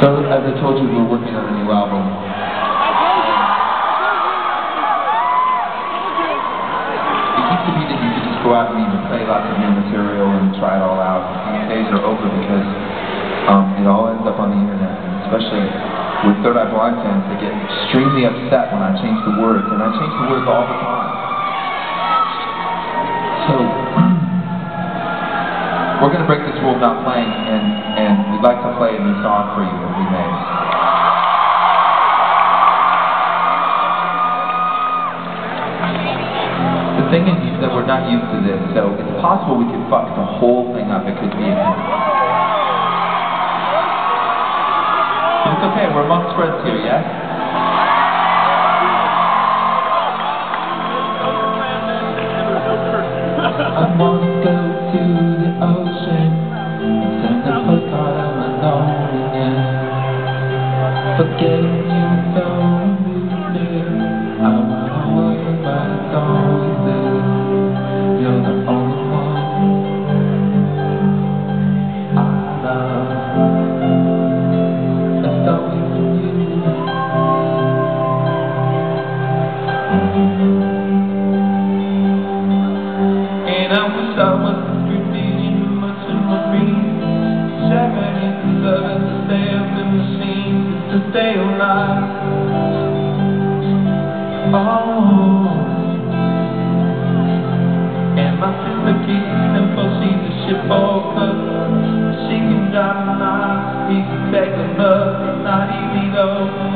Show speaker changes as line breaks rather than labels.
So, as I told you, we're working on a new album. It used to be that you could just go out and even play lots of new material and try it all out. These days are over because um, it all ends up on the internet, and especially with Third Eye Blind fans, they get extremely upset when I change the words, and I change the words all the time. So, we're going to break this rule of not playing, and, and we'd like to play a new song for you that we made. The thing is that we're not used to this, so it's possible we could fuck the whole thing up. It could be. It's okay, we're amongst friends here, yes? Forgetting to. Oh. And my sister keeps simple, she's a ship all. She can drive a nice, he can take a love, it's not easy though.